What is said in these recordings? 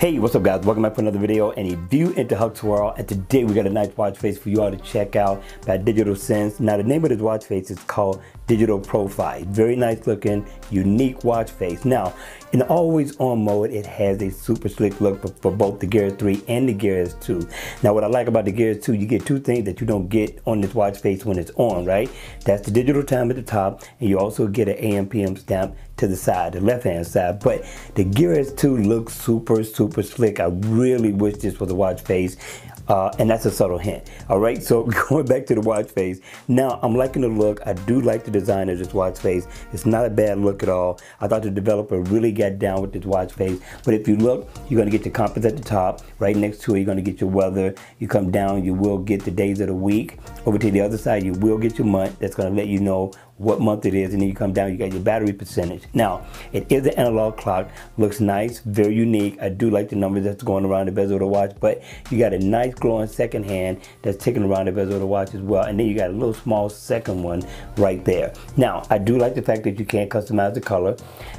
Hey, what's up guys? Welcome back for another video and a view into Huck's World. And today we got a nice watch face for you all to check out by Digital Sense. Now the name of this watch face is called Digital Profile. Very nice looking, unique watch face. Now, in always on mode, it has a super slick look for, for both the Gear 3 and the Gear S2. Now what I like about the Gear 2, you get two things that you don't get on this watch face when it's on, right? That's the digital time at the top and you also get an AM PM stamp to the side, the left hand side. But the Gear S2 looks super, super slick. I really wish this was a watch face. Uh, and that's a subtle hint. All right, so going back to the watch face. Now, I'm liking the look. I do like the design of this watch face. It's not a bad look at all. I thought the developer really got down with this watch face. But if you look, you're gonna get your compass at the top. Right next to it, you're gonna get your weather. You come down, you will get the days of the week. Over to the other side, you will get your month. That's gonna let you know what month it is, and then you come down, you got your battery percentage. Now, it is an analog clock, looks nice, very unique. I do like the numbers that's going around the bezel of the watch, but you got a nice glowing second hand that's ticking around the bezel of the watch as well, and then you got a little small second one right there. Now, I do like the fact that you can't customize the color,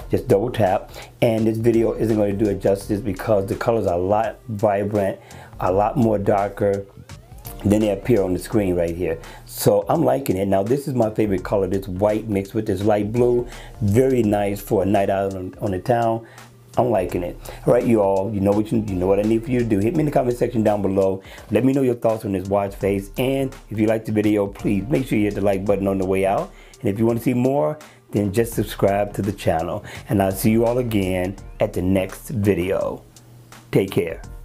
just double tap, and this video isn't going to do it justice because the colors are a lot vibrant, a lot more darker, then they appear on the screen right here. So I'm liking it. Now this is my favorite color, this white mixed with this light blue. Very nice for a night out on, on the town. I'm liking it. All right, you all, you know what you, you know what I need for you to do. Hit me in the comment section down below. Let me know your thoughts on this watch face. And if you like the video, please make sure you hit the like button on the way out. And if you want to see more, then just subscribe to the channel. And I'll see you all again at the next video. Take care.